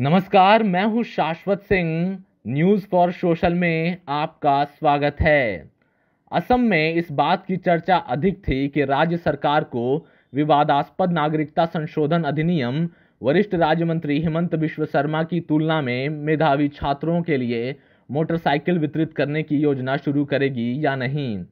नमस्कार, मैं हूँ शाश्वत सिंह। न्यूज़ फॉर सोशल में आपका स्वागत है। असम में इस बात की चर्चा अधिक थी कि राज्य सरकार को विवादास्पद नागरिकता संशोधन अधिनियम, वरिष्ठ राज्य मंत्री हेमंत विश्व शर्मा की तुलना में मेधावी छात्रों के लिए मोटरसाइकिल वितरित करने की योजना शुरू करेगी या नहीं।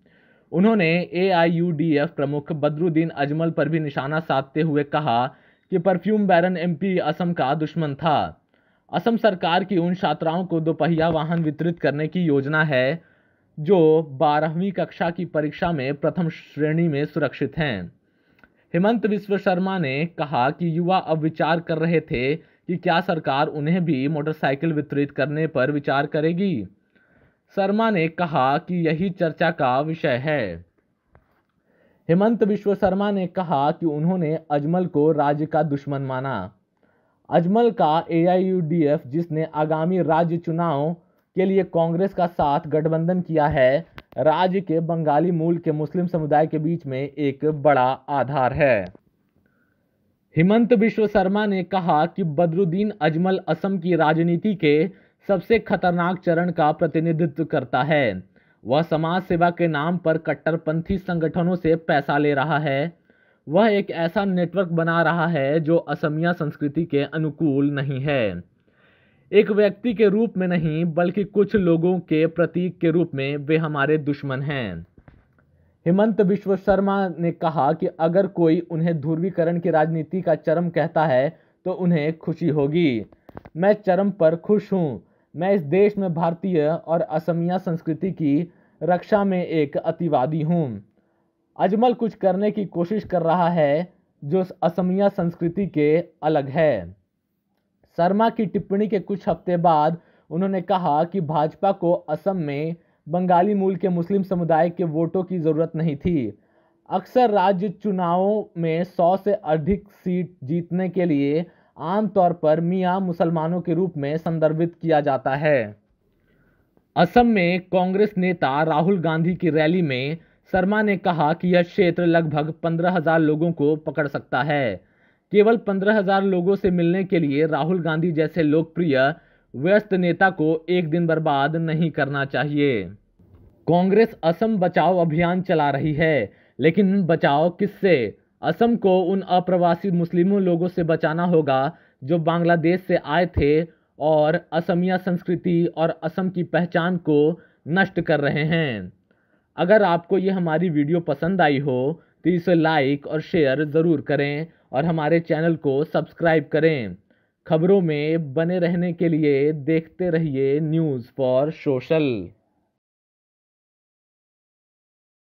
उन्होंने एआईयूडीएफ प्रमुख बदरुद्दीन अजमल पर भी निशाना साधते हुए कहा कि परफ्यूम बैरन एमपी असम का दुश्मन था। असम सरकार की उन छात्राओं को दोपहिया वाहन वितरित करने की योजना है, जो बारहवीं कक्षा की परीक्षा में प्रथम श्रेणी में सुरक्षित हैं। हेमंत विश्व शर्मा ने कहा कि युवा अब विचार कर रहे थे कि क्या सरकार उन्हें भी मोटरसाइकिल वितरित करने पर विचार करेगी। शर्मा ने कहा कि यही चर्चा का विषय है। हेमंत विश्व शर्मा ने कहा कि उन्होंने अजमल को राज्य का दुश्मन माना। अजमल का ए जिसने आगामी राज्य चुनाव के लिए कांग्रेस का साथ गठबंधन किया है, राज्य के बंगाली मूल के मुस्लिम समुदाय के बीच में एक बड़ा आधार है। हिमंत विश्व शर्मा ने कहा कि बदरुद्दीन अजमल असम की राजनीति के सबसे खतरनाक चरण का प्रतिनिधित्व करता है। वह समाज सेवा के नाम पर कट्टरपंथी संगठनों से पैसा ले रहा है। वह एक ऐसा नेटवर्क बना रहा है जो असमिया संस्कृति के अनुकूल नहीं है। एक व्यक्ति के रूप में नहीं, बल्कि कुछ लोगों के प्रतीक के रूप में वे हमारे दुश्मन हैं। हेमंत विश्व शर्मा ने कहा कि अगर कोई उन्हें ध्रुवीकरण की राजनीति का चरम कहता है तो उन्हें खुशी होगी। मैं चरम पर खुश हूँ। मैं इस देश में भारतीय और असमिया संस्कृति की रक्षा में एक अतिवादी हूँ। अजमल कुछ करने की कोशिश कर रहा है जो असमिया संस्कृति के अलग है। शर्मा की टिप्पणी के कुछ हफ़्ते बाद उन्होंने कहा कि भाजपा को असम में बंगाली मूल के मुस्लिम समुदाय के वोटों की ज़रूरत नहीं थी। अक्सर राज्य चुनावों में सौ से अधिक सीट जीतने के लिए आमतौर पर मियाँ मुसलमानों के रूप में संदर्भित किया जाता है। असम में कांग्रेस नेता राहुल गांधी की रैली में शर्मा ने कहा कि यह क्षेत्र लगभग पंद्रह हज़ार लोगों को पकड़ सकता है। केवल पंद्रह हज़ार लोगों से मिलने के लिए राहुल गांधी जैसे लोकप्रिय, व्यस्त नेता को एक दिन बर्बाद नहीं करना चाहिए। कांग्रेस असम बचाओ अभियान चला रही है, लेकिन बचाओ किससे? असम को उन अप्रवासी मुस्लिमों लोगों से बचाना होगा, जो बांग्लादेश से आए थे और असमिया संस्कृति और असम की पहचान को नष्ट कर रहे हैं। अगर आपको ये हमारी वीडियो पसंद आई हो तो इसे लाइक और शेयर ज़रूर करें और हमारे चैनल को सब्सक्राइब करें। खबरों में बने रहने के लिए देखते रहिए न्यूज़ फॉर सोशल।